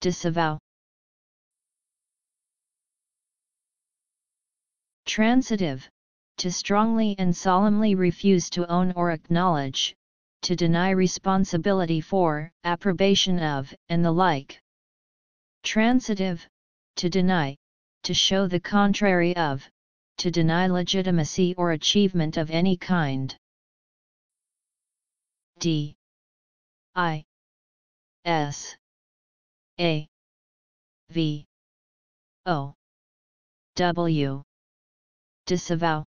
disavow. Transitive, to strongly and solemnly refuse to own or acknowledge, to deny responsibility for, approbation of, and the like. Transitive, to deny, to show the contrary of, to deny legitimacy or achievement of any kind. D I S A. V. O. W. Disavow